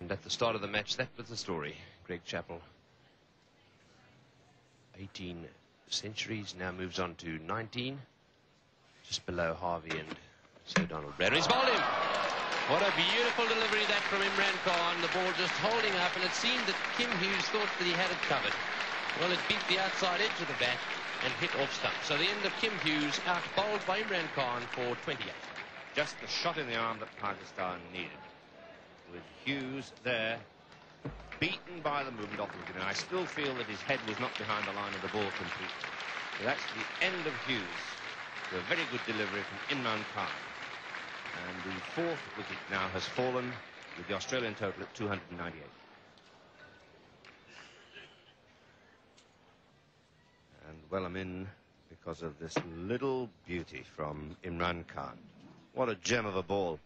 And at the start of the match, that was the story. Greg Chappell, 18 centuries, now moves on to 19, just below Harvey and Sir Donald Bradman. He's bowled him. What a beautiful delivery that from Imran Khan. The ball just holding up, and it seemed that Kim Hughes thought that he had it covered. Well, it beat the outside edge of the bat and hit off stump. So the end of Kim Hughes out bowled by Imran Khan for 28. Just the shot in the arm that Pakistan needed. Hughes there, beaten by the movement off the wicket. And I still feel that his head was not behind the line of the ball completely. So that's the end of Hughes. A very good delivery from Imran Khan. And the fourth wicket now has fallen with the Australian total at 298. And Wellham in because of this little beauty from Imran Khan. What a gem of a ball.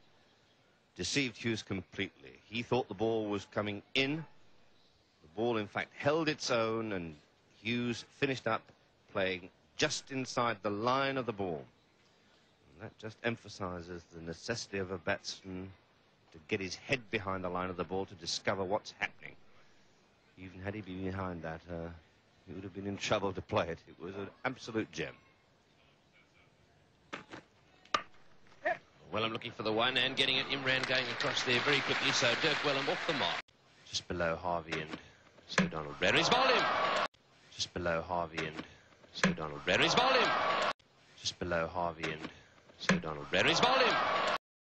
Deceived Hughes completely. He thought the ball was coming in. The ball, in fact, held its own, and Hughes finished up playing just inside the line of the ball. And that just emphasizes the necessity of a batsman to get his head behind the line of the ball to discover what's happening. Even had he been behind that, uh, he would have been in trouble to play it. It was an absolute gem. Wellham looking for the one and getting it. Imran going across there very quickly. So Dirk Wellham off the mark. Just below Harvey and Sir Donald Bradman. He's bowled him. Just below Harvey and Sir Donald Bradman. He's bowled him. Just below Harvey and Sir Donald Bradman. He's bowled him.